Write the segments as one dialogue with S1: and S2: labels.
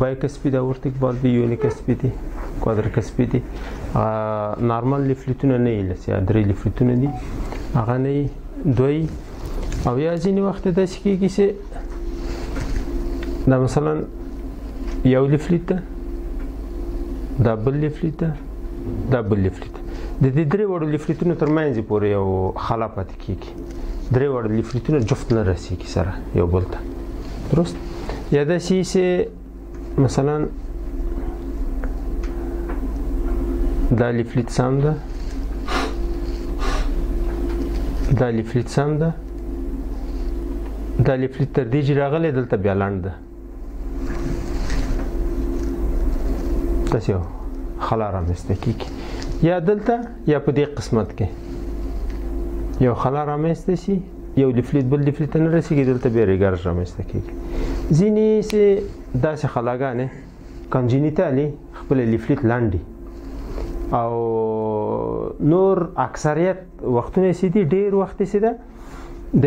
S1: بای کسبی د اورت اقبال دی یونی کسبی دی کوادر کسبی دی نارمل لیفلیتونه نه لسی درې لیفلیتونه دي هغه نه دوی او یا ځینې وخت داسې کېږي چې دا مثلا یو لیفلیت ده دا بل لیفلیت ده دا بل لیفلیت د دې درې وړو لیفلیتونو ترمنځ پورې یو خلا پاتې کېږي درې وړ لیفریتونه جفت نه رسیږي سره یو بل ته درست یا د سی سه مثلا دا لیفریت سم ده دا لیفریت سم ده دا لیفریت تر دې چې راغلی دلته بیا لاند ده داسې یو خلا رامنځته کېږي یا دلته یا په دې قسمت کې یو خلا رامنځته شي یو لیفلیټ بل لیفلیټ ته نه رسېږي دلته بیا ریګارډ رامنځته کېږي ځینې چې داسې خلاګانې کنجینیتالي خپل لیفلیټ لاندې او نور اکثریت وختونه چې دي ډېر وخت چې ده د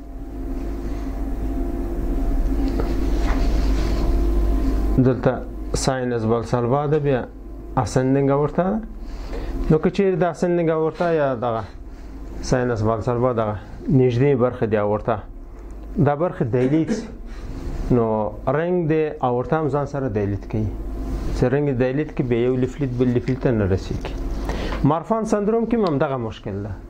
S1: دلته ساينس بل سلوا ده بیا اسندنګ ورته نو که چیرې د اسندنګ ورته یا دغه ساينس بل سلوا دغه نږدې برخه دی ورته دا برخه دیلیت نو رنګ دی او ورته هم ځان سره دیلیت کوي چې رنګ دیلیت کې به یو لیفلیت بل لیفلیت نه رسیږي مارفان سندروم کې هم دغه مشکل ده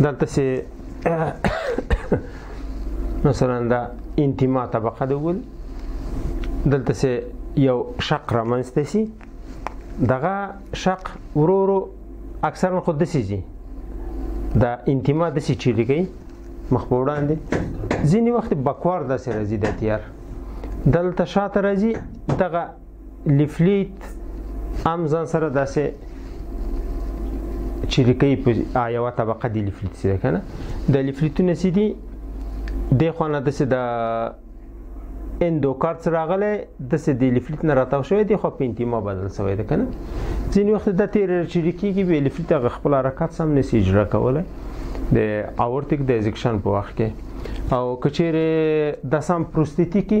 S1: دلته سي مثلا دا انتما طبقه د ول دلته سي یو شق رامنځته سي دغه شق ورو ورو اکثرا خود دسی جی دا انتما دسی چی لګی مخ په وړاندې ځینې وخت بکوار داسې راځي د تیار دلته شاته راځي دغه لیفلیت هم ځان سره داسې چې لیکي په یوه طبقه دی لیفلیت سره کنه د لیفلیتونه سي دي د خونه د د اندو کارت راغله د سې د لیفلیت نه راتاو شوې دي خو پینتی ما بدل شوې ده کنه ځینې وخت د تیر چې لیکيږي به لیفلیت هغه خپل حرکت سم نه سي اجرا کوله د اورتیک د ایزکشن په وخت کې او کچېره د سم پروستیتیکی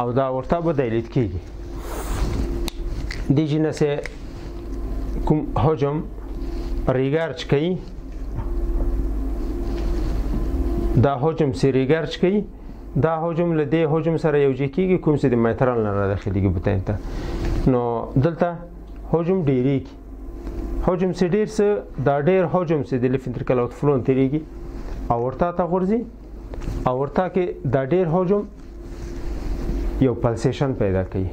S1: او دا ورته به دلیل کیږي د جنس کوم حجم ریګارچ کوي دا حجم سي ریګارچ کوي دا حجم له دې حجم سره یو ځای کیږي کوم چې د میترال نه داخليږي بوتین ته نو دلته حجم ډیریږي حجم سي ډیر سه دا ډیر حجم سي د لیفنتریکل اوت فلون تیریږي او ورته تا غورځي او ورته کې دا ډیر حجم یو پلسیشن پیدا کوي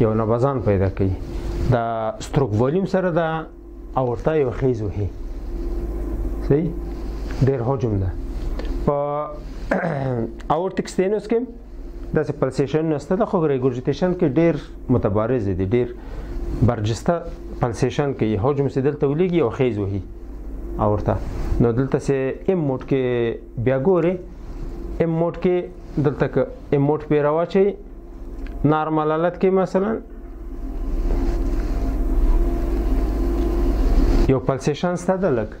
S1: یو نبضان پیدا کوي دا ستروک ولیوم سره دا او ورته یو خیز وهي صحیح ډیر حجم ده په اورتیک ستینوس کې داسې پلسیشنونه شته د خو ریګورجیټیشن کې ډیر متبارز دي ډیر برجسته پلسیشن کې حجم سي دلته ولېږي او خیز وهي او ورته نو دلته سه ام موډ کې بیا ګوره ام موډ کې دلته ک ام موډ په راوچي نارمل حالت کې مثلا یو پلسیشن ستاده لک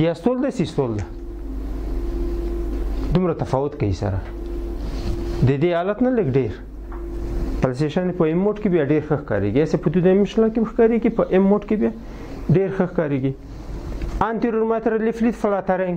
S1: دیاستول د سیستول ده دومره تفاوت کوي سره د دې حالت نه لګ ډیر پلسیشن په ایم موډ کې بیا ډیر ښه ښکاریږي اسه په دې مشله کې ښکاریږي په ایم موډ کې بیا ډیر ښه ښکاریږي انتیرور ماتر لیفلیت فلاترنګ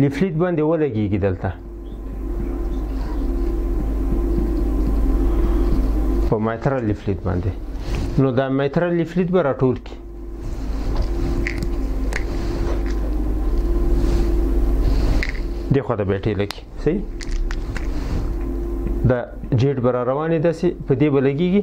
S1: لیفلیټ باندې ولګیږي دلته په میترا لیفلیټ باندې نو دا میترا لیفلیټ به راټول کی دی خو ته بیټې لګي صحیح دا جیټ بر روانې داسې په دې بلګيږي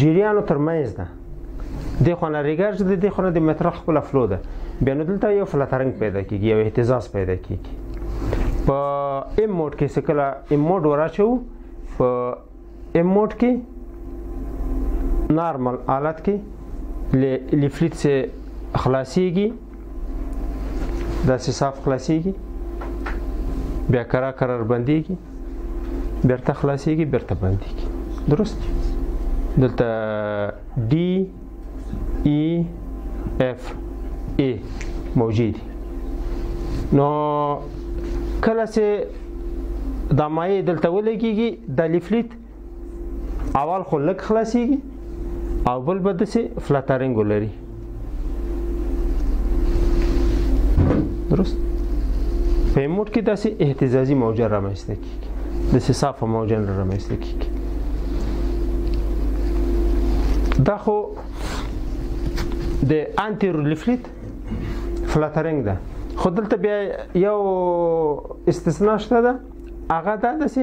S1: جریانو ترمنځ ده د خونه ریګر چې د خونه د متر خپل فلو ده بیا نو دلته یو فلترنګ پیدا کیږي یو اهتزاز پیدا کیږي په ایم موډ کې څه کله ایم موډ وراچو په ایم موډ کې نارمل حالت کې لفلیټ سه خلاصيږي داسې صاف خلاصېږي بیا کرا قرار بندېږي بیرته خلاصېږي بیرته بندېږي درست دلته ډي ای اف ای موجې دي نو کله چې دا مایع دلته ولګېږي دا لیفلیت اول خو لک خلاصيږي او بل به دسه فلاترنګ ولري درست په موټ کې داسې اهتزازي موجه رامنځته کیږي داسې صافه موجه رامنځته کیږي دا خو د انټي ریلیفلیت فلاترنګ ده خو دلته بیا یو استثناء شته ده هغه دا ده چې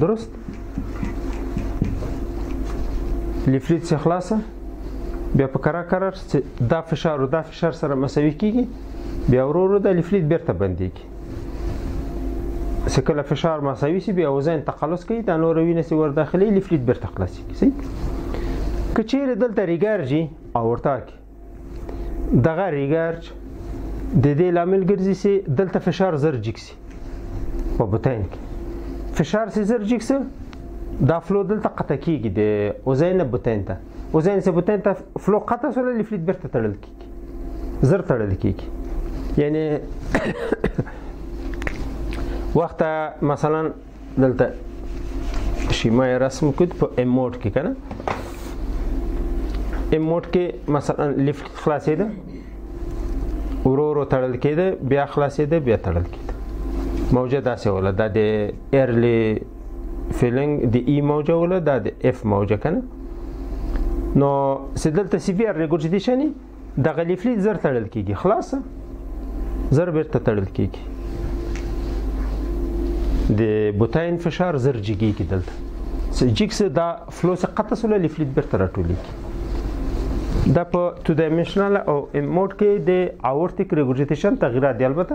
S1: درست لیفلیت څخه خلاصه بیا په کرا کرار چې دا فشار او دا فشار سره مساوي کیږي بیا ورو ورو د لیفلیت بیرته بندېږي چې کله فشار مساوي شي بیا وزن تقلص کوي دا نور وینه چې ور داخلي لیفلیت بیرته خلاصي کیږي کچېره دلته ریګرجی او ورتاکي دغه ریګرچ د دې لامل ګرځي چې دلته فشار زر جګ شي په بوتین کې فشار چې زر جګ شي دا فلو دلته قطع کیږي د اوزین نه بوتین ته اوزین څخه بوتین ته فلو قطع سره لیفلیټ بیرته تړل کیږي زر تړل کیږي یعنی وخت مثلا دلته شیما رسم کړ په ایموټ کې کنه ایموټ کې مثلا لیفت خلاصې ده ورو ورو تړل کېده بیا خلاصې ده بیا تړل کېده موجه داسې ولا دا د ایرلی فیلنګ د ای موجه ولا دا د اف موجه کنه نو سدلته سی بیا رګور دي شنی د غلیفلیت زر تړل کیږي خلاص زر بیرته تړل کیږي د بوتاین فشار زر جګي کې دلته جیکس دا فلو څخه قطع سره لیفلیت بیرته راټولي دا په تو ډایمنشنل او موډ کې د اورتیک ریګورجیتیشن تغیرات دی البته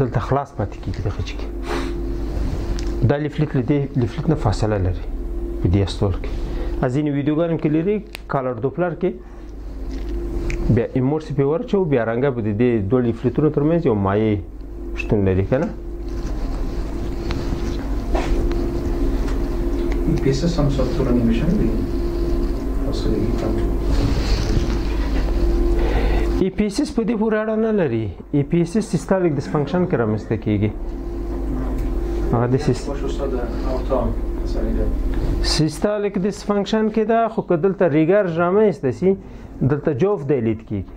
S1: دلته خلاص پاتې کیږي د خچ کې دا لیفلیټ لدی لیفلیټ نه فاصله لري په دې استور کې ازین ویډیوګانو کې لري کالر دوپلر کې بیا ایمورس په ورچو بیا رنګ به د دې دوه لیفلیټونو ترمنځ یو مایع شتون لري کنه
S2: پیسه سم سم ټول انیمیشن دی اوس لري
S1: ای پی اس اس په دې پورې اړه نه لري ای پی اس اس سیستم د فنکشن کې رامسته کیږي هغه د
S2: سیستم
S1: سیستالیک د فنکشن کې دا خو کدل ته ریګر رامسته سي دلته جوف د لیت کیږي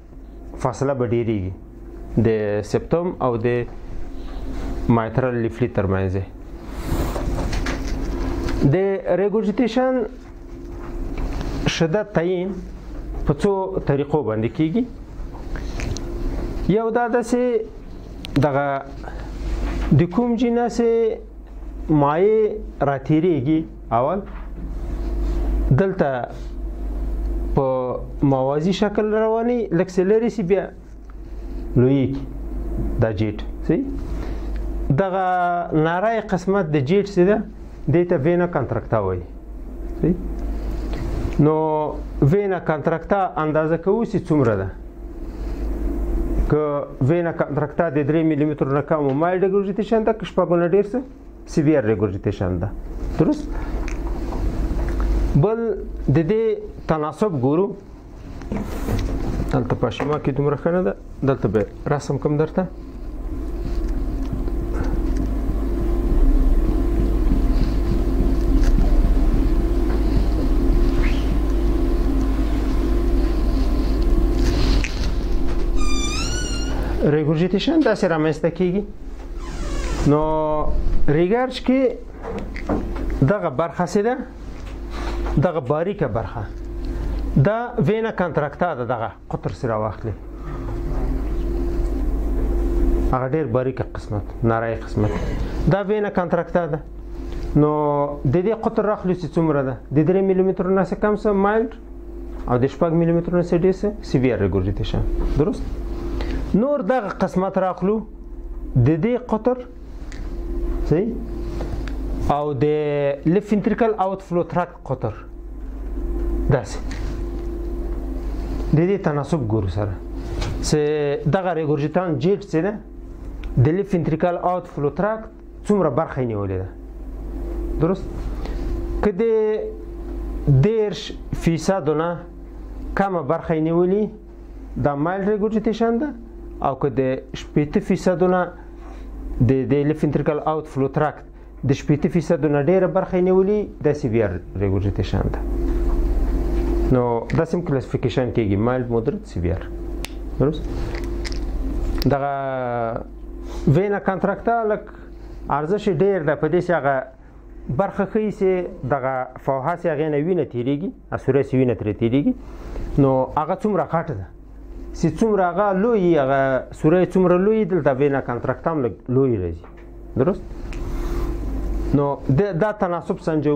S1: فاصله به ډیریږي د سپتم او د مایترال لیفلی ترمنځ د ریګورجیټیشن شدت تعین په څو طریقو باندې کیږي یو دا د سه دغه د کوم جنس مایع راتیریږي اول دلته په موازی شکل رواني لکه سلری سی بیا لوی دا جیټ سی دغه نارای قسمت د جیټ سی ده دیتا وینا کنترکتا وای سی نو وینا کنترکتا اندازه کوو سی څومره ده که وینا کنترکتا د 3 ملي متر نه کم مایل ډګر جته شنده که شپږونه ډیر څه سیویر ریګورجیتیشن ده درست بل د دې تناسب ګورو دلته په شیما کې دومره خنه ده دلته به رسم کوم درته ریګورجیتیشن داسې رامنځته کیږي نو ریګرچ کې دغه برخه سي ده دغه باریکه برخه دا وینا کنتراکتا ده دغه قطر سره واخلي هغه ډیر باریکه قسمت نارای قسمت دا وینا کنتراکتا ده نو د دې قطر راخلی چې څومره ده د 3 ملي متر نه څه کم څه مایلډ او د شپږ ملي مترونو سي ډي سه سیویر ریګورجیتیشن درست نور دغه قسمت راخلو د دې قطر صحیح او د لیف فینتریکل اوټ فلو تراکټ قطر داسې د دې تناسب ګورو سره چې دغه ریګورجیتان جیټ چې ده د لیف فینتریکل اوټ فلو تراکټ څومره برخه نیولې ده درست که د دیرش فیصد نه کمه برخه نیولې دا مایل ریګوټیشن ده او که د شپېته فیصد نه د د لیفنتریکل اوټ فلو تراکت د شپېته فیصد نه ډیره برخه نیولې د سیویر ریګوټیشن ده نو دا سم کلاسیفیکیشن کېږي مایلډ مودریټ سیویر درست دغه وینا کنتراکتا لک ارزش ډیر ده په دې چې هغه برخه ښیي چې دغه فوهه چې هغې نه وینه تېرېږي اسوره چې وینه ترې تېرېږي نو هغه څومره غټ ده چې څومره هغه لوی هغه سوره څومره لوی دلته وینا کنتراکت هم لوی راځي درست نو دا تناسب سنجو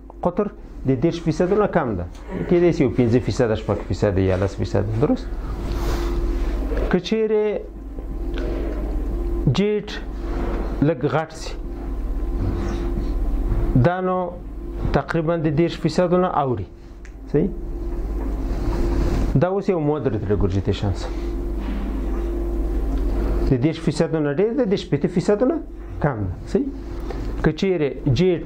S1: قطر د 10 فیصد نه کم ده کېدای شي 15 فیصد شپږ فیصد یا 10 فیصد درست کچېره جیټ لګ غټ سي دا نو تقریبا د 10 فیصد نه اوري صحیح دا اوس یو مودریت ريګورجیټیشن د 10 فیصد نه ډېر د 10 فیصد نه کم صحیح کچېره جیټ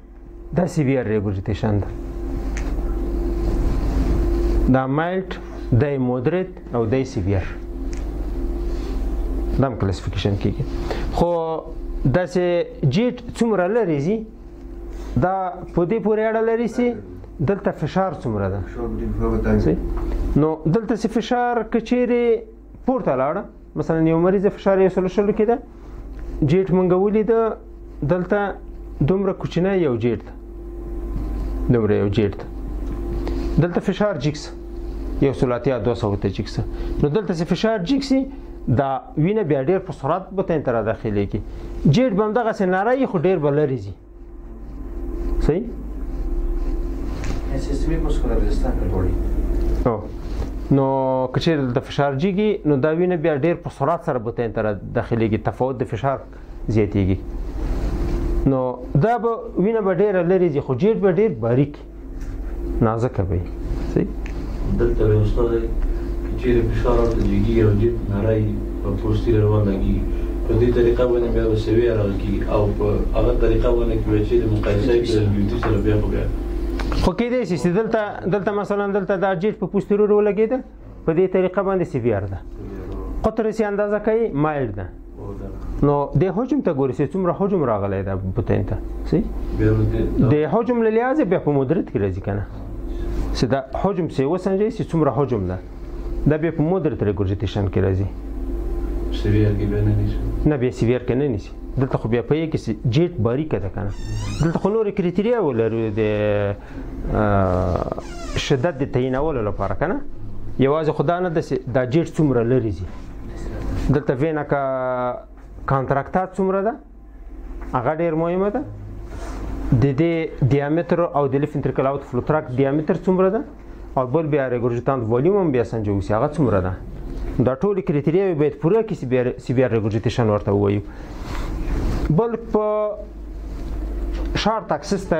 S1: دا سی بی آر ریګولیټیشن ده دا مایلټ د مودریت او د سی بی آر دا کلاسیفیکیشن کیږي خو دا سه جیټ څومره لري زی دا په دې پورې اړه لري سي دلته فشار څومره ده نو دلته سه فشار کچيري پورته لاړ مثلا یو مریض فشار یې سره شل کېده جیټ مونږ ولید دلته دومره کوچنی یو جیټ دومره یو جیټ دلته فشار جیکس یو سلاتیا 200 ته جیکس نو دلته چې فشار جیکس دا وینه بیا ډیر په سرعت به تن تر داخلي کی جیټ بم دغه سناره خو ډیر بلریزي صحیح
S2: سیستمي کوس کړه بلستان
S1: ته وړي نو کچیر د فشار جیږي نو دا وینه بیا ډیر په سرعت سره بوتین تر داخليږي تفاوت د فشار زیاتیږي نو دا به وینه به ډیر لري خو جیټ به ډیر باریک نازکه به صحیح
S3: دلته به استاد چیرې فشار ورته جګي او جد نری په پوستي روان لګي په دې طریقه باندې بیا وسوي راغل کی او په هغه طریقه باندې کې چې د مقایسه کې د بیوتی سره بیا خو بیا
S1: خو کې دې چې دلته دلته مثلا دلته دا جیټ په پوستي ورو لګیدل په دې طریقه باندې سیویر ده قطر سي اندازه کوي مایل ده نو د حجم ته ګوري چې څومره حجم راغلی دا بوتین ته سي د حجم له لحاظه بیا په مدرت کې راځي کنه چې دا حجم سي وسنجي چې څومره حجم ده دا بیا په مدرت ريګورجټیشن کې راځي
S3: سیویر کې به نه نشي
S1: نه بیا سیویر کې نه نشي دلته خو بیا په یې کې جیټ باریکه ده کنه دلته خو نور کریټیریا ولرو د شدت د تعینولو لپاره که نه یوازې خو دا نه ده چې دا جیټ څومره لرې ځي دلته وینه که کانتراکتا څومره ده هغه ډېر مهمه ده د دې دیامتر او د لیف انترکل اوت فلو تراک دیامتر څومره ده او بل بیا رګورجتان ولیوم هم بیا سنجو سي هغه څومره ده دا ټول کرایټریا باید پوره کړي چې بیا رګورجتیشن ورته وایو بل په شارټ اکسس ته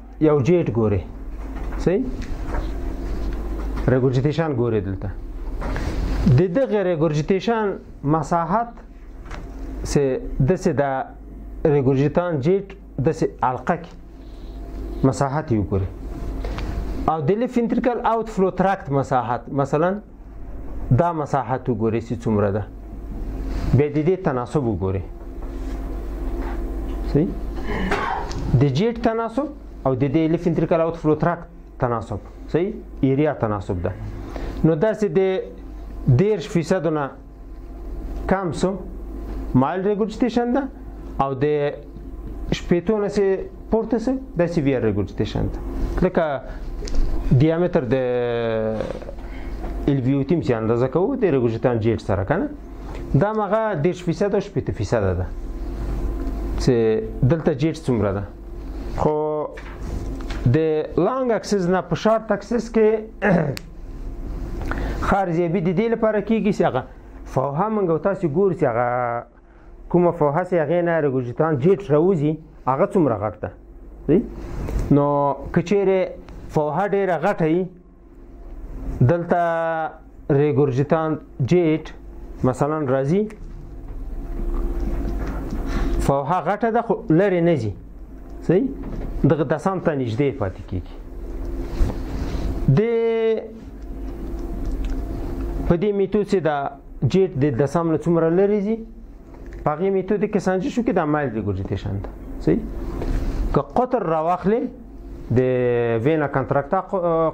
S1: یو جیټ ګوري صحیح رګورجیتیشن ګوري دلته د دغه رګورجیتیشن مساحت سه د سه د رګورجیتان جیټ د سه القه کې مساحت یو ګوري او د لیفینتریکل اوت فلو تراکت مساحت مثلا دا مساحت وګورئ چې څومره ده بیا د دې تناسب وګورئ صحیح د جیټ تناسب او د دې لیف انتریکل اوت فلو تراک تناسب صحیح ایریا تناسب ده نو داسې د 10 فیصد نه کم سو مال ریګورجټیشن ده او د شپېتو نه سي پورته سي د سیویر ریګورجټیشن ده لکه دیامتر د الویوتیم چې اندازه کوو د ریګورجټان جیټ سره کنه دا مغه 10 فیصد او 70 فیصد ده چې دلته جیټ څومره ده خو د لانګ اکسس نه په شارټ اکسس کې خار زیبی د دې لپاره کیږي چې هغه فوها موږ او تاسو ګور چې هغه کومه فوها چې هغې نه رګوجتان جیټ راوځي هغه څومره غټ ده نو که چیرې فوها ډېره غټه وي دلته رګوجتان جیټ مثلا راځي فوها غټه ده خو لرې نه ځي صحیح دغه دسام ته نږدې پاتې کیږي د په دې میتود چې دا جیټ د دسام له څومره لري زی په هغه میتود کې سانجه شو کې د مایل د ګوجټیشن ده صحیح که قطر راوخلې د وینا کنتراکتا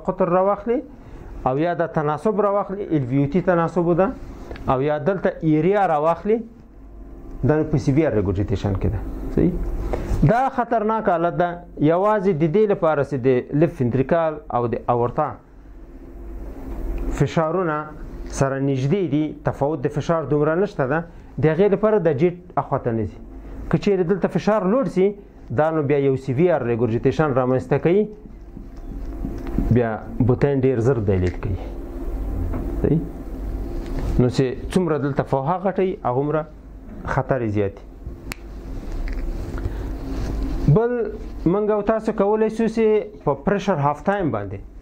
S1: قطر راوخلې او یا د تناسب راوخلې الویوتی تناسب ده او یا دلته ایریا راوخلې دا په سی بي ار ريګوجيتيشن کې ده صحیح دا خطرناک حالت ده یوازې د دې لپاره چې د لف فنتریکال او د اورتا فشارونه سره نږدې دي تفاوت د فشار دومره نشته ده د هغې لپاره د جیټ اخواته نه ځي که چیرې دلته فشار لوړ سي دا نو بیا یو سی وی آر ریګورجیټیشن رامنځته کوي بیا بوتین ډیر زر دایلیټ کوي صحیح نو چې څومره دلته فوها غټي هغومره خطر زیات بل منګو تاسو کولای شئ چې په پرشر هاف ټایم باندې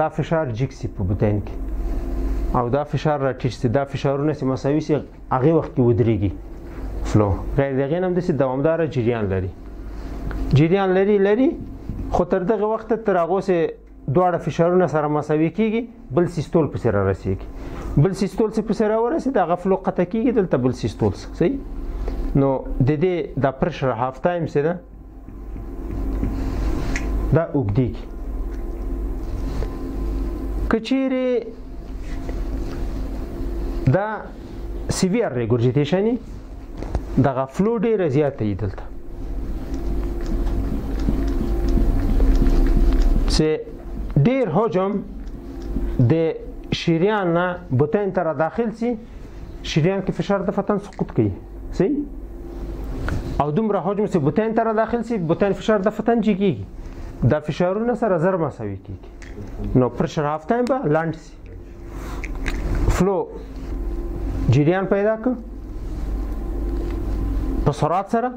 S1: دا فشار جګ سي په بوتین کې او دا فشار راټیټ سي دا فشارونه سي مساوي سي هغه وخت کې ودرېږي فلو غیر دغه نم د سي دوامدار جریان لري جریان لري لري خو تر دغه وخت تر هغه سه دواړه فشارونه سره مساوي کیږي بل سیستول په سره رسیږي بل سیستول څخه په سره ورسي دا غفلو قطع کیږي دلته بل سیستول صحیح نو د دې د پرشر هاف ټایم سره دا اوګدیږي کچيري دا سیویر ریګورجیټیشنی دغه فلو ډیره زیاته دی دلته چې ډیر حجم د شریان نه بوتین تر داخل سي شریان کې فشار د فتن سقوط کوي صحیح او دومره حجم چې بوتین تر داخل سي بوتین فشار د فتن چې کیږي دا فشارونه سره زر مساوي کیږي نو پرشر هاف تایم به لاند سي فلو جریان پیدا ک په سرعت سره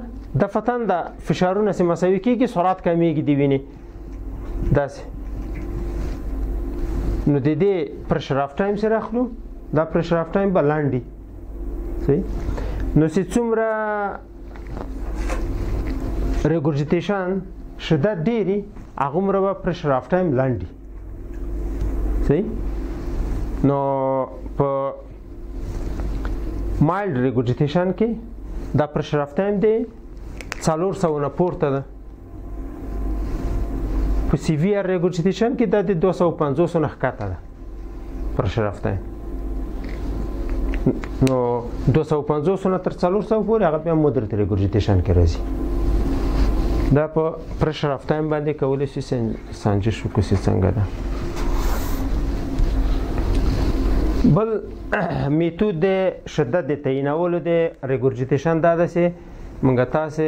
S1: د فتن د فشارونه سره مساوي کیږي سرعت کمیږي دی ویني داسې نو د دې پرشر اف ټایم سره اخلو دا پرشر اف ټایم به لاندې صحیح نو چې څومره ریګورجیټیشن شدت ډیری هغه مره به پرشر اف ټایم لاندې صحیح نو په مایلډ ریګورجیټیشن کې دا پرشر اف ټایم دی څلور سوونه پورته ده په سیویر ریګورجیتیشن کې د 250 نه ښکته ده پر شرف ده نو 250 نه تر 400 پورې هغه بیا مودریت ریګورجیتیشن کې راځي دا په پرشر اف تایم باندې کولای شي سنجش وکړي څنګه ده بل میتود د شدت د تعینولو د ریګورجیتیشن دا ده چې موږ تاسو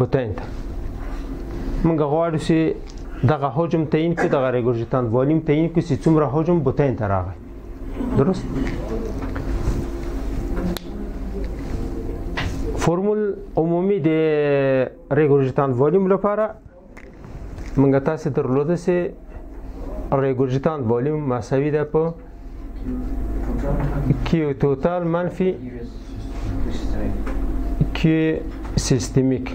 S1: بتاین ته موږ غواړو چې دغه حجم تعین کړو دغه رګورژتان والیم تعین کړو چې څومره حجم بتاین ته راغی درست فرمول عمومي د رګورژتان والیم لپاره منګه تاسو درلوده سي ریګورجیتان والیوم مساوي ده په کیو توتال منفي کیو سیستمیک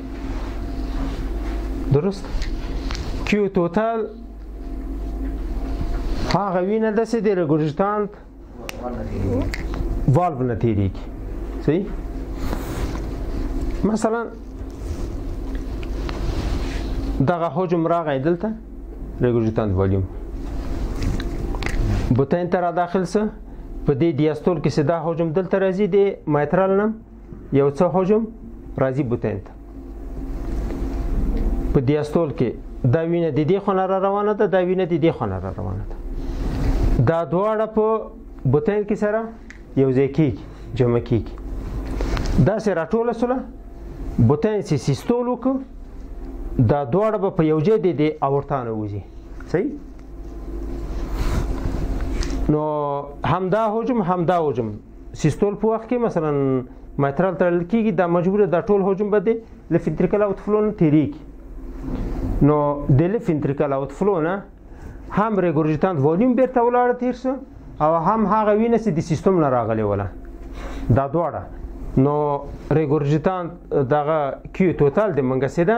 S1: درست کیو توتال هغه وینه د سې د ریګورجیتان والف نه تیریږي صحیح مثلا دغه حجم راغی دلته رګوجتان والیوم بوتین تر داخل سه په دې دیاستول کې سدا حجم دلته راځي د میترال نم یو څه حجم راځي بوتین ته په دیاستول کې دا وینه د دې خونه را روانه ده دا وینه د دې خونه را روانه ده دا دواړه په بوتین کې سره یو ځای کېږي جمع کېږي دا سره راټوله سره بوتین سي سیستول وکړو دا دواړه به په یو ځای دي د اورتانه وځي صحیح نو همدا حجم همدا حجم سیستول په وخت کې مثلا ماترال تړل کیږي دا مجبور د ټول هجوم به دی لفنتریکل اوت فلو نه تیریږي نو د لفنتریکل اوت فلو نه هم ریګورجیتانت والیوم بیرته ولاړ تیر سو او هم هغه وینه چې د سیستم نه راغلی وله دا دواړه نو ریګورجیتانت دغه کیو توتال د منګه سیده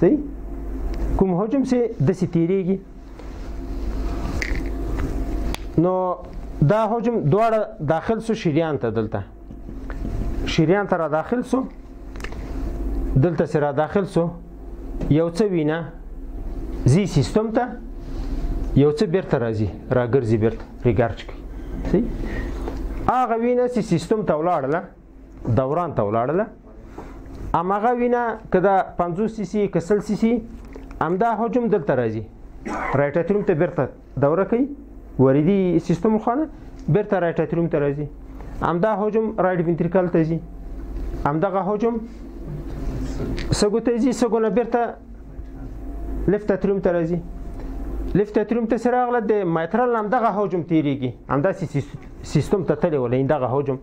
S1: صحیح کوم حجم سي د سي تیریږي نو دا حجم دواړه داخل سو شریان ته دلته شریان ته را داخل سو دلته سره داخل سو یو څه وینا زی سیستم ته یو څه بیرته راځي راګرځي بیرته ریګارچ کوي صحیح هغه وینه چې سیستم ته ولاړله دوران ته ولاړله امغه وینا کدا 50 سی سی کسل سی سی امدا حجم دلته راځي رایټاتریوم ته بیرته دوره کوي وریدي سیستم خانه بیرته رایټاتریوم ته راځي امدا حجم رایټ وینتریکل ته ځي امدغه حجم سګو ته ځي سګو نه بیرته لیفت اتریوم ته راځي لیفت اتریوم ته سره غله د مایترال نام دغه حجم تیریږي همدا سیستم ته تللی ولې دغه حجم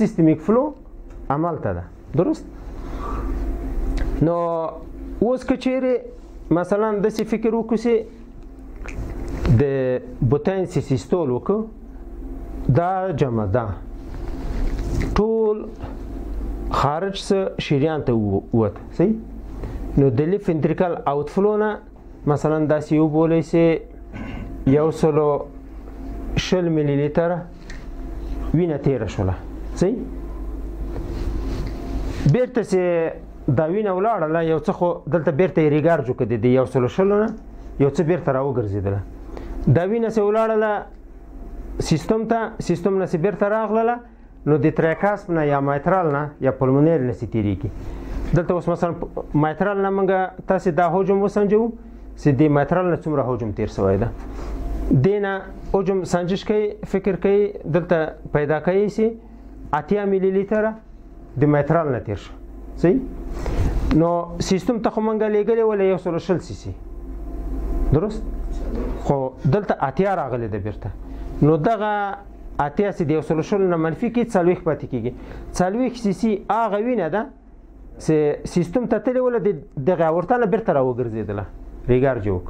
S1: سیستمیک فلو عملته ده درست نو اوس که چیرې مثلا داسې فکر وکړو چې د بوتین سیستول وکړو دا جمع ده ټول خارج څه شریان ته ووت صحیح نو د لیف انتریکل اوتفلو نه مثلا داسې یو بولی سي یو سلو شل ملي لیتر وینه تیره شوله صحیح بیرته سي دا وینه ولاړله یو څه خو دلته بیرته یې ریګار جو کړي دی یو سلو شلو نه یو څه بیرته راوګرځیدله دا وینه سي ولاړله سیستم ته سیستم نه سي بیرته راغله نو د تریکاسپ نه یا مایترال نه یا پلمونیر نه سي تیریږي دلته اوس مثلا مایترال نه موږ تاسو دا حجم وسنجو چې د مایترال نه څومره حجم تیر شوی ده دینه حجم سنجش کوي فکر کوي دلته پیدا کوي سي اتیا ملي لیتر د مایترال نه تیر شو سي نو سیستم ته موږ لګلې ولې یو سل شل سي سي درست خو دلته اتیا راغلي د بیرته نو دغه اتیا سي د یو سلو شلو نه منفي کې څلوېښت پاتې کېږي څلوېښت سي سي هغه وینه ده چې سیستم ته تللې وله دغه اورته نه بیرته راوګرځېدله ریګار جوک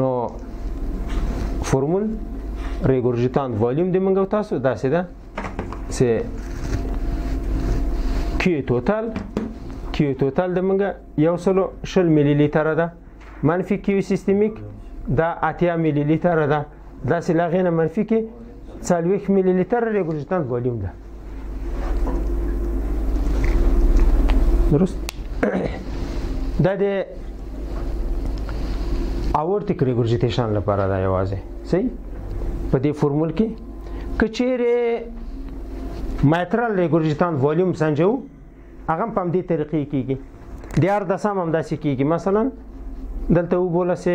S1: نو فرمول ریګورژیتان والیوم د منګو تاسو داسې ده چې کیو توتال کیو توتال د منګه یو سلو شل ملي لیتره ده منفي کیو سیستمیک دا اتیا ملي لیتره ده دا چې لاغې نه منفي کې څلوېښت ملي لیتر ریګولیشن والیوم ده درست دا د اورتیک ریګورجیټیشن لپاره دا یوازې صحیح په دې فورمول کې کچېره ماترال ریګورجیټان والیوم سنجو هغه په دې طریقې کېږي د ار د سم هم داسې کېږي مثلا دلته وبوله سه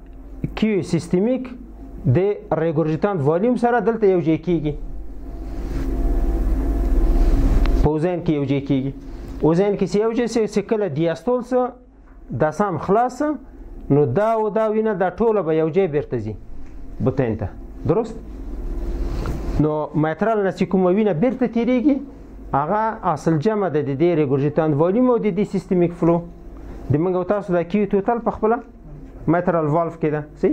S1: کیو سیستمیک د ریګورجیتانت والیوم سره دلته یو ځای کیږي پوزین کې یو ځای کیږي اوزین کې یو ځای سي کله دیاستول سره د سم خلاص نو دا او دا وینه د ټوله به یو ځای بیرته ځي بوتین ته درست نو میترال نه چې کومه وینه بیرته تیریږي هغه اصل جمع د دې ریګورجیتانت والیوم او د دې سیستمیک فلو د منګو تاسو د کیو توتل په خپل میترال والف کې ده سي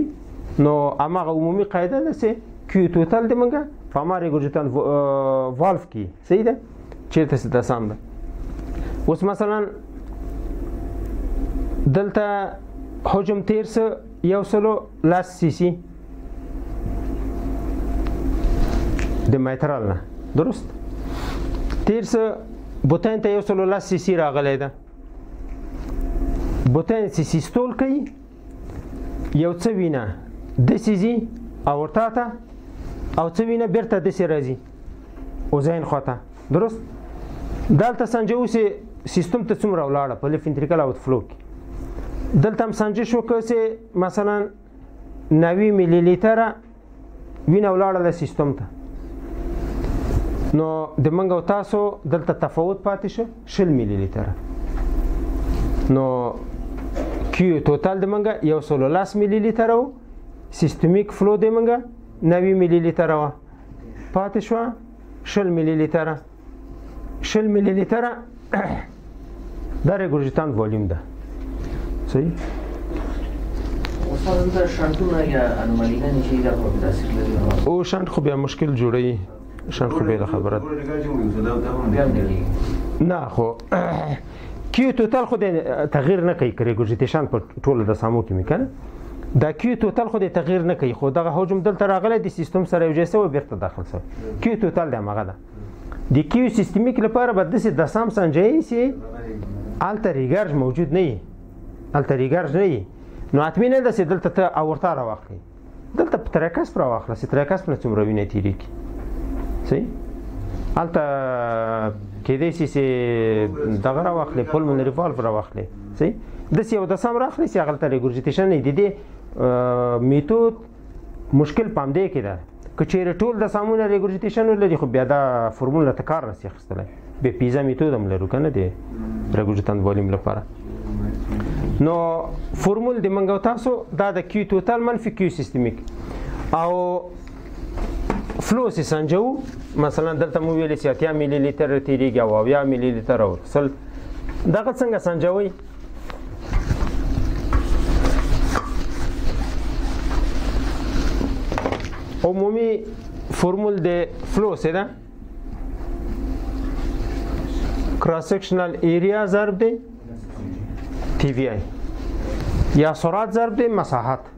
S1: نو هغه عمومي قاعده ده چې کیو توتل د منګه په ما ریګورجیتال والف کې سي ده چیرته څه تاسو ده اوس مثلا دلته حجم تیر سه یو سلو لاس سی سی د میترال نه درست تیر سه بوتین ته یو سلو لاس سی سی راغلی ده بوتل چې سیستول کوي یو څه وینه د سیزي او ورته ته او څه وینه بیرته د سې راځي او ځین خواته درست دلته سنجو سي سیستم ته څومره ولاړه په لفنتریکل اوت فلو کې دلته هم سنجش وکړ چې مثلا 90 ملي لیتر وینه ولاړه سیستم ته نو د منګ او تاسو دلته تفاوت پاتې شو 10 ملي لیتر نو کیو ټوټال د منګ یو سلو لاس ملي لیتر او سیستمیک فلو د منګ 90 ملي لیتر و پاتې شو 10 ملي لیتر شل ملي لیتره دا رګورجیتان والیوم ده صحیح او شنت خو بیا مشکل جوړي شنت خو
S4: بیا خبره
S1: نه خو کیو توتال خو د تغییر نه کوي کړي ګوجیتیشن په ټوله د سامو کې میکنه دا کیو توتال خو د تغییر نه کوي خو دغه حجم دلته راغلی د سیستم سره یو ځای سره بیرته داخل سره کیو توتال د مغه ده د کیو سیستمیک لپاره به داسې د سام سنجایي سي الته ریګرج موجود نه وي الته ریګرج نه وي نو حتمي نه ده چې دلته ته اورتا را واخلي دلته په ترکس را واخله چې ترکس نه څومره وینې تیری کی سي الته کې دې سي سي دغه را واخلي پول من ریوالف را واخلي سي د سیو د سم راخلي چې هغه تل ګورجټیشن نه دي دي میتود مشکل پام دی کې ده که چیرې ټول د سامونه ریګورجیټیشن ولري خو بیا دا فرمول ته کار نسی خستلای به پیزا میتود هم لرو کنه دی ریګورجیټن والیوم لپاره نو فرمول د منګو تاسو دا د کیو ټوټل منفي کیو سیستمیک او فلو سي سنجو مثلا دلته مو ویلې چې 80 ملي لیتر تیریږي او 80 ملي لیتر او سل دغه څنګه سنجوي عمومي فرمول د فلو سره ده کراس سیکشنل ایریا ضرب دی تی وی آی یا سرعت ضرب دی مساحت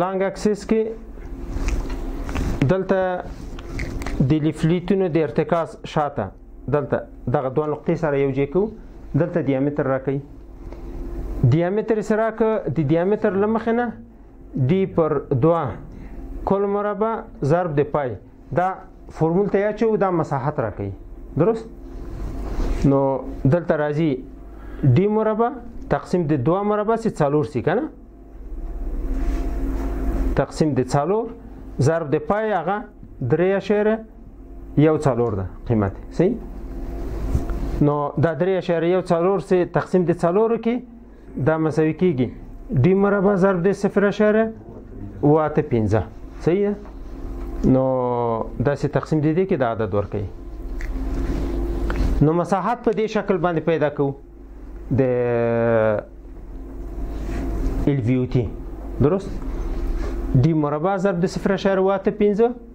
S1: لانګ اکسس کې دلته د لیفلیتونو د ارتکاز شاته دلته دغه دوه نقطې سره یو ځای کو دلته دیامتر راکړي دیامتر سره که د دیامتر لمخنه دی پر دوه کل مربع ضرب د پای دا فورمول ته اچو دا مساحت راکړي درست نو دلته راځي ډي مربع تقسیم د دوه مربع سي څلور سي کنه تقسیم د څلور ضرب د پای هغه درې اشاره یو څلور ده قیمت سي نو دا درې اشاره یو څلور سي تقسیم د څلور کې دا مساوي کیږي ډي مربع ضرب د 0.15 صحیح ده نو دا سي تقسیم دي دي کې دا عدد ورکړي نو مساحت په دې شکل باندې پیدا کوو د ال ویو تی درست دی مربع ضرب د 0.15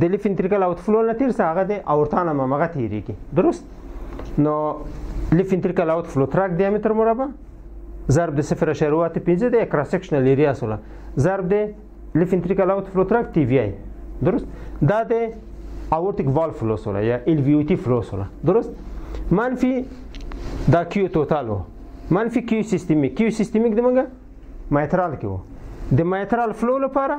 S1: د لیف انتریکل اوت فلو نه تیر څه هغه د اورتان هم هغه تیریږي درست نو لیف انتریکل اوت فلو تراک دیامتر مربع ضرب د 0.15 د کراس سیکشنل ایریا سره ضرب د لیف انتریکل اوت فلو تراک تی وی آی درست دا د اورتیک وال فلو سره یا ال وی او تی فلو سره درست منفي دا کیو توتالو منفي کیو سیستمیک کیو سیستمیک د موږ مایترال کې وو د مایترال فلو لپاره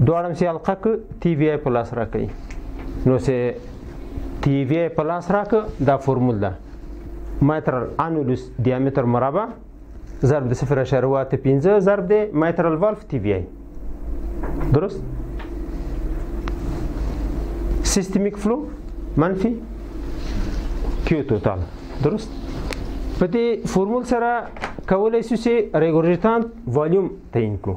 S1: دواړم سي حلقه ک تی وی آی په لاس راکړي نو سه تی وی آی په لاس راک دا فرمول ده متر انولس دیامتر مربع ضرب د 0.15 ضرب د متر الوالف تی وی آی درست سیستمیک فلو منفي کیو توتال درست په دې فورمول سره کولای شو چې ریګورژیتانت والیوم تعین کړو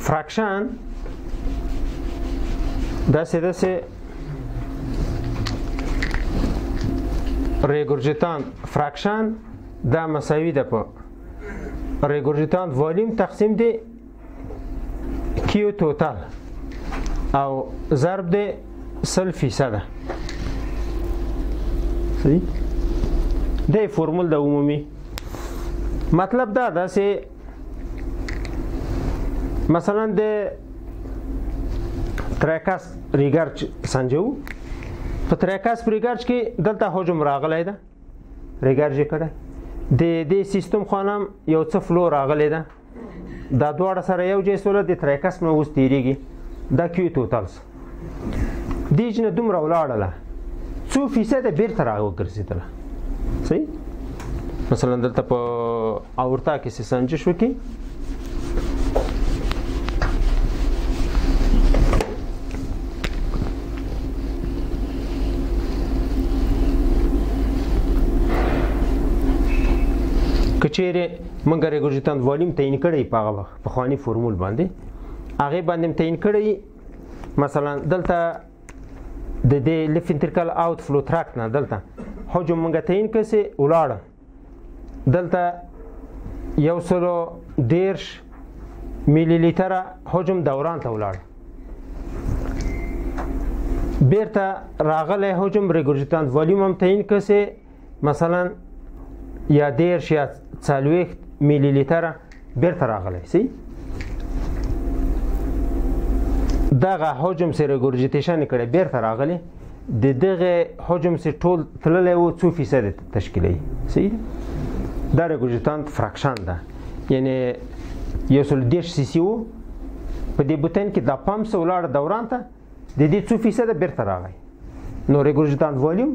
S1: فراکشن داسې داسې ریګورجیتان فراکشن دا مساوي ده په ریګورجیتان والیوم تقسیم دی کیو توتال او ضرب دی سل فیصده صحیح د فرمول د عمومي مطلب دا ده چې مثلا د تریکاس ریګرچ سنجو په تریکاس ریګرچ کې دلته حجم راغلی ده ریګرچ کړه د دې سیستم خانم یو څه فلو راغلی ده دا دواړه سره یو ځای سره د تریکاس نو اوس تیریږي دا کیو توتالز دې جنه دومره ولاړله څو فیصده بیرته راوګرځېدله صحیح مثلا دلته په اورتا کې سنجش وکي کچېره مونږ رګوجتان والیم تعین کړی په هغه په خواني فورمول باندې هغه باندې تعین کړی مثلا دلته د دې لفنترکل اوت فلو تراکت نه دلته حجم مونږ تعین کسي ولاړ دلته یو سلو دیرش ملي لیټر حجم دوران ته ولاړ بیرته راغله حجم ریګورجیتان ولیوم هم تعین کسي مثلا یا دیرش یا څلوېښت ملي لیتره بیرته راغلی سی دغه حجم سره ګورجیتیشن کړي بیرته راغلی د دغه حجم سره ټول تللی وو څو فیصد تشکیلوي سی دا رګوجیتان فراکشن ده یعنی یو سل دیش سی سی وو په دې بوتن کې د پمپ سولار دوران ته د دې څو فیصد بیرته راغی نو رګوجیتان والیوم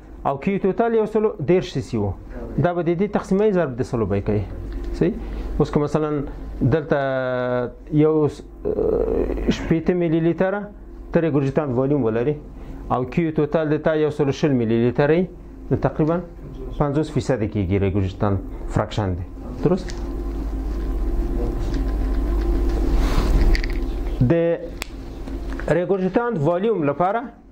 S1: او کیو توتال یو سلو دیر شي سی وو دا به د دې تقسیمي ضرب د سلو به کوي صحیح اوس که مثلا دلته یو شپېته ملي لیتره تر ګرجتان والیوم ولري او کیو توتال د تا یو سلو شل ملي لیتره نو تقریبا 50 فیصد کېږي ګرجتان فراکشن دی درست د ریګورجتان والیوم لپاره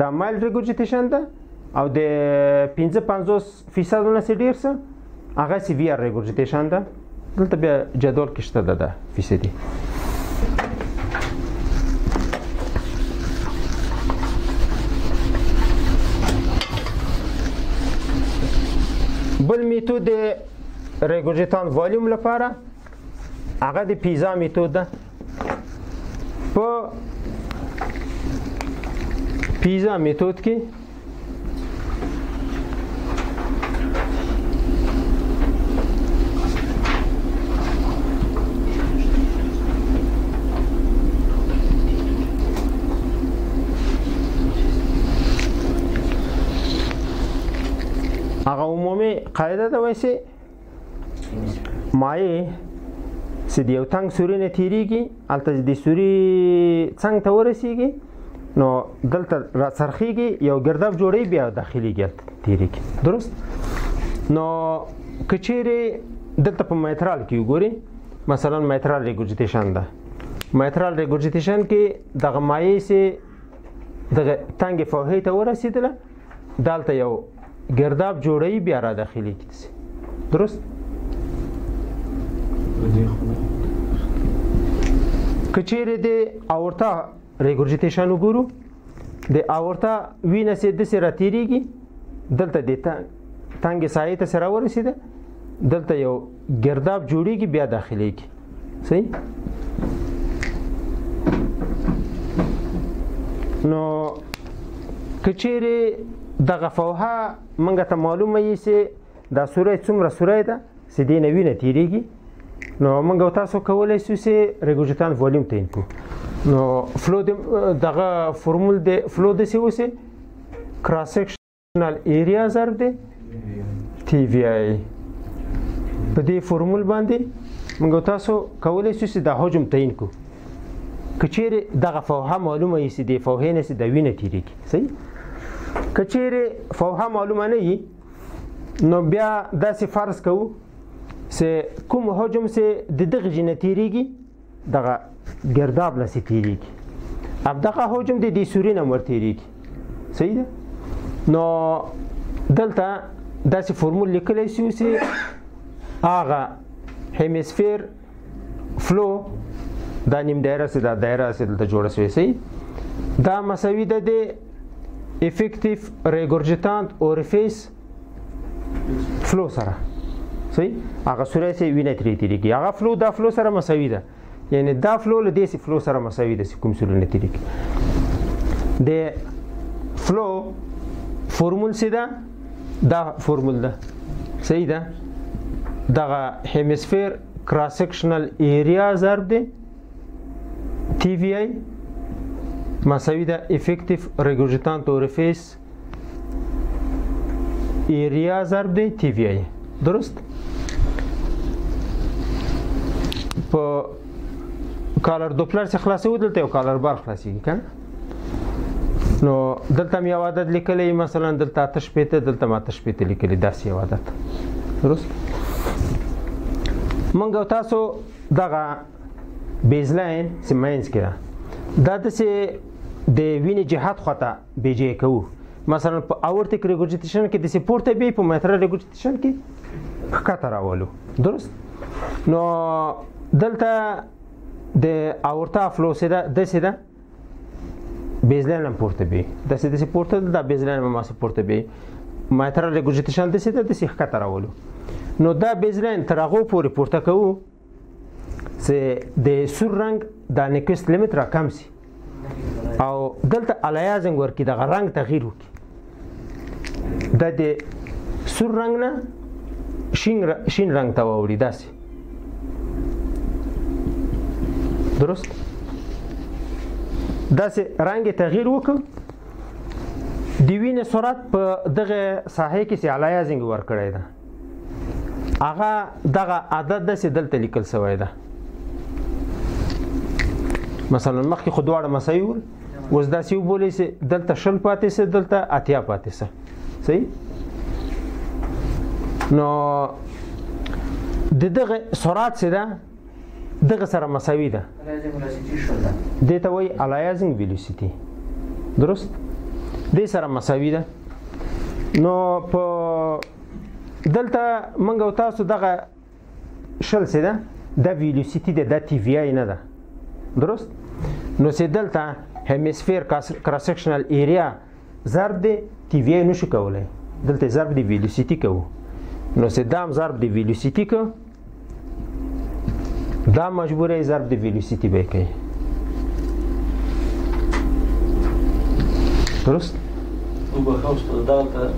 S1: دا مایل ریګوجیټیشن ده او د 55 فیصد نه سي ډیر سه هغه سی وی ار ریګوجیټیشن ده دلته بیا جدول کې شته ده فیصدي بل میتود ریګوجیټان والیوم لپاره هغه د پیزا میتود ده په پیزا میتود کې هغه عمومي قاعده ده وایي مایع چې د یو تنګ سوري نه تیریږي هلته د سوري څنګ ته ورسیږي نو دلته را څرخیږي یو ګرداب جوړي بیا داخلي ګرد تیریږي درست نو کچېری دلته په میترال کې وګوري مثلا میترال ریګورجیټیشن ده میترال ریګورجیټیشن کې دغه مایع سي دغه تنګ فوهې ته ورسیدله دالته یو گرداب جوړی بیا را داخلی کیږي درست کچېره دې اورتا ریګورجیټیشن وګورو د اورتا وینه سي د سره تیریږي دلته د تنګ سایه ته سره ورسیده دلته یو ګرداب جوړیږي بیا داخليږي صحیح نو کچېره دغه فوها منګه ته معلومه یې سي دا سوره څومره سوره ده سې دې نوی نه تیریږي نو موږ تاسو کولای شو چې رګوجتان ولیوم ته انکو نو فلو دغه فرمول د فلو د سی وسه کراس سیکشن نال ایریا ضرب دی تی وی آی په دې فرمول باندې موږ تاسو کولای شو چې د حجم تعین کو کچېره دغه فوهه معلومه یې چې د فوهې نه چې د وینې تیریږي صحیح کچېره فوهه معلومه نه یي نو بیا داسې فرض کوو چې کوم حجم چې د دغه جنتیریږي دغه ګرداب نه تیریږي اب دغه حجم د دې سوري نه ور تیریږي صحیح ده نو دلته داسې فرمول لیکلی شو چې هغه هیمسفیر فلو دا نیم دایره سي دا دایره سي دلته جوړه شوې سي دا مساوي ده د افیکټیو ریګورجیتانت اورفیس فلو سره صحیح هغه سره سي وینه ترې تیریږي هغه فلو دا فلو سره مساوي ده یعنی دا فلو له دې سي فلو سره مساوي ده کوم سره نه تیریږي د فلو فورمول سي ده دا فورمول ده صحیح ده دغه هیمسفیر کراس سیکشنل ایریا ضرب دی تی وی آی مساوي ده افیکټیو ریګوژیتان تورفیس ایریا ضرب دی تی وی آی درست په کالر دوپلر څخه خلاصو دلته یو کالر بار خلاصيږي کنه نو دلته مې یو عدد لیکلی مثلا دلته آتش پېته دلته ما آتش پېته لیکلی داسې یو عدد درست مونږ تاسو دغه بیزلاین سیمنز کړه دا د سه د وینې جهاد خطا بیجې کوو مثلا په اورتیک ریګورجیټیشن کې د سپورت به په میترا ریګورجیټیشن کې ښکته راولو درست نو دلته د اورتا فلو سره د سره بیزلاین هم پورته به د سره د سپورت د بیزلاین هم سپورت به میترا ریګورجیټیشن د سره د سره ښکته راولو نو دا بیزلاین تر هغه پورې پورته کوو چې د سور رنگ د نیکوست لیمټ را کم سي او دلته الیازنګ ورکی د رنگ تغییر وکي د دې سور رنگ نه شین شین رنگ ته ووري داسي درست داسې رنگ تغییر وکړ د وینې سرعت په دغه ساحه کې سي الیازنګ ور کړی دی هغه دغه عدد د سې دلته لیکل شوی ده مثلا مخکې خو دواړه مسایل ول اوس دا سی وبولې سي دلته شل پاتې سي دلته اتیا پاتې سي صحیح نو د دغه سرعت سره دغه سره مساوي ده دې ته وایي الایزینګ ویلوسیټي درست دې سره مساوي ده نو په دلته منګ او تاسو دغه شل سي ده د ویلوسیټي د د تی وی نه ده درست نو سي دلته هیمسفیر کراس سیکشنل ایریا ضرب دی تی وی نشو کولای دلته ضرب دی ویلوسیتی کوو نو سه دام ضرب دی ویلوسیتی کو دا مجبوره ضرب دی ویلوسیتی به کوي درست
S3: او به خاص دا ته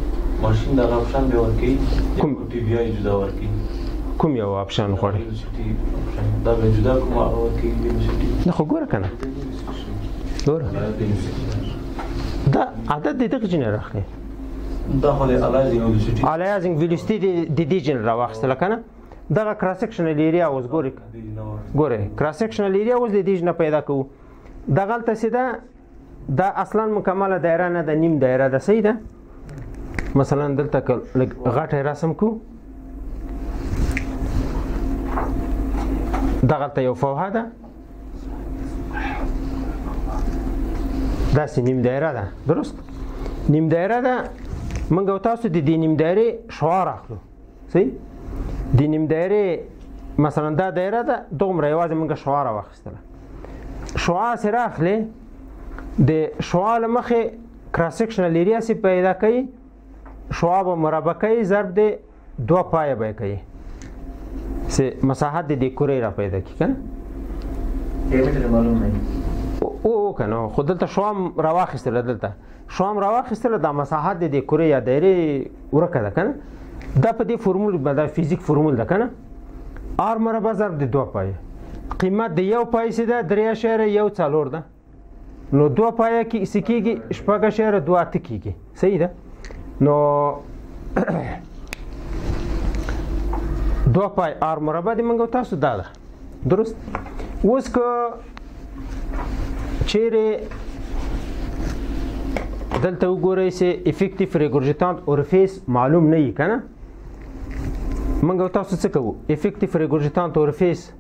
S3: ماشین دا آپشن به ورکی
S1: کوم
S3: تی بیا جدا ورکی
S1: کوم یو آپشن غواړي
S3: دا به جدا کوم هغه ورکی
S1: نه خو ګور کنه ګور دا عدد دې دغه جن راخلي
S3: دا خو د الایزینګ ویلوسټي
S1: الایزینګ ویلوسټي د دې جن راوخسته کنه دغه کراس سیکشنل ایریا اوس ګوري ګوري کراس سیکشنل ایریا اوس د دې جن پیدا کوو دغه تاسو دا دا اصلا مکمله دایره نه د نیم دایره ده صحیح ده مثلا دلته غټه رسم کو دغه ته یو فوهه ده دا سې نیم دایره ده درست نیم دایره ده موږ او تاسو د دې نیم دایره شعار اخلو صحیح د نیم دایره مثلا دا دایره ده دومره یوازې موږ شعار واخیستله شعاع سره اخلي د شعاع لمخه کراس سیکشنل ایریا سي پیدا کوي شعاع به مربع کوي ضرب د دوه پای به کوي سه مساحت د دې کورې را پیدا کی کنه او او کنه خو دلته شوام راواخستل دلته شوام راواخستل د مساحت د دې کورې یا دایره ورکه ده کنه دا په دې فرمول د فزیک فرمول ده کنه ار مربع ضرب د دوه پای قیمت د یو پای سي ده درې اشاره یو څلور ده نو دوه پایه کې څه کېږي شپږ شعر دوه اته کېږي صحیح ده نو دوه پای آر مربع د منګو تاسو دا ده درست اوس که چیرې دلته وګورئ چې افیکټیو ریګورجیتانت اورفیس معلوم نه یي کنه منګو تاسو څه کوو افیکټیو ریګورجیتانت اورفیس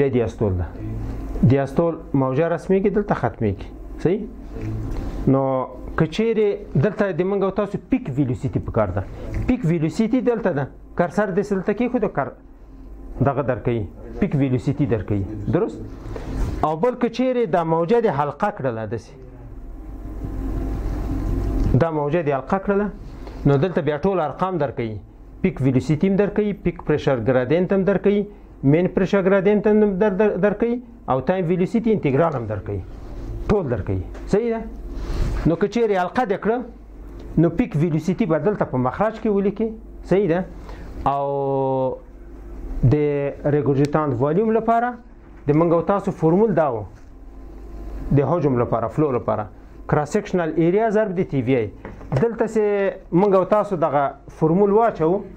S1: بیا دیاستول ده دیاستول موجه رسمي کې دلته ختمي کې صحیح نو کچېره دلته د منګو تاسو پیک ویلوسيټي پکار ده پیک ویلوسيټي دلته ده کرسر د سلته کې خو د کر دغه درکې پیک ویلوسيټي درکې درست او بل کچېره د موجه د حلقه کړل دسي دا موجه د حلقه کړل نو دلته بیا ټول ارقام درکې پیک ویلوسيټي هم درکې پیک پريشر ګرادینټ هم درکې مین پرشا ګرادینت هم در درکې او تایم ویلوسیټي انټیګرال هم درکې ټول درکې صحیح ده نو که چیرې حلقه د کړه نو پیک ویلوسیټي بدل ته په مخرج کې ولیکي صحیح ده او د ریګورجیتانت والیوم لپاره د منګو تاسو فرمول داو د حجم لپاره فلو لپاره کراس سیکشنل ایریا ضرب د تی وی دلته سه منګو تاسو دغه فرمول واچو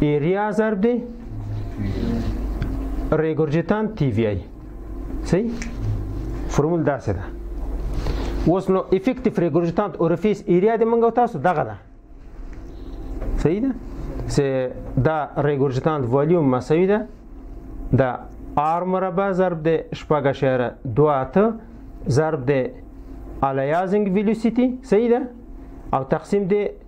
S1: ایریا ضرب دی ریګورجیتان تی وی آی صحیح فرمول داسې ده اوس نو افیکټیو ریګورجیتان اورفیس ایریا د منګو تاسو دغه ده صحیح ده چې دا ریګورجیتان والیوم مساوي ده د آر مربع ضرب د شپږ اشاره 2 اته ضرب د الیازینګ ویلوسیټي صحیح ده او تقسیم د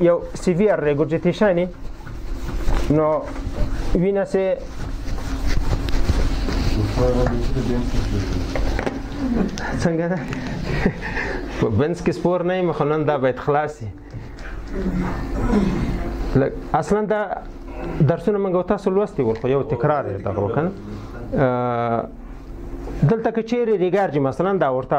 S1: یو سیویر ریګورجیتیشن نو وینه سه څنګه ده په بنس کې سپور نه یم خو نن دا باید خلاص شي اصلا دا درسونه موږ تاسو لوستي ول خو یو تکرار دی دا وکړه دلته کې چیرې ریګارډ مثلا دا ورته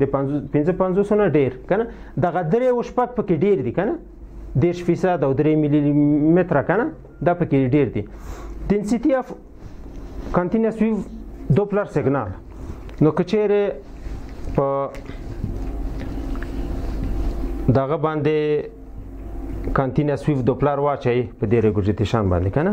S1: د 5500 نه ډیر کنه دغه درې او شپږ پکې ډیر دي کنه دیش فیصد او درې ملي متر کنه دا پکې ډیر دي ډنسټي اف کنټینیوس ویو دوپلر سیګنال نو کچېره په دغه باندې کنټینیوس ویو دوپلر واچي په دې ریګورجیتیشن باندې کنه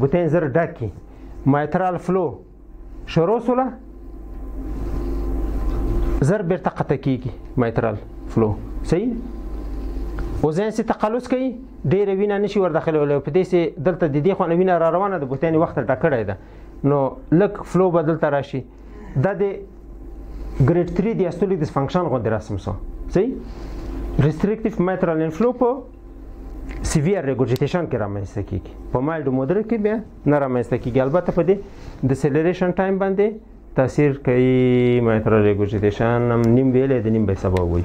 S1: ګوتین زر ډک کی مایترال فلو شروع سوله زر بیرته قطع کیږي مایترال فلو صحیح وزن سي تقلص کوي ډیره وینه نشي ور داخله ولې په دې سي دلته د دې خو وینه را روانه ده بوتانی وخت ټکړې ده نو لک فلو بدل تر راشي د دې ګریډ 3 د استولیک ډیسفنکشن غو درسم سو صحیح ریستریکټیو میترال انفلو په سیویر ریګورجیټیشن کې رامنځته کیږي په مایلډ مودره کې بیا نه رامنځته کیږي البته په دې د سیلریشن ټایم باندې تاثیر کوي مایکرو ریګورجیټیشن هم نیم ویلې د نیم به سبب وي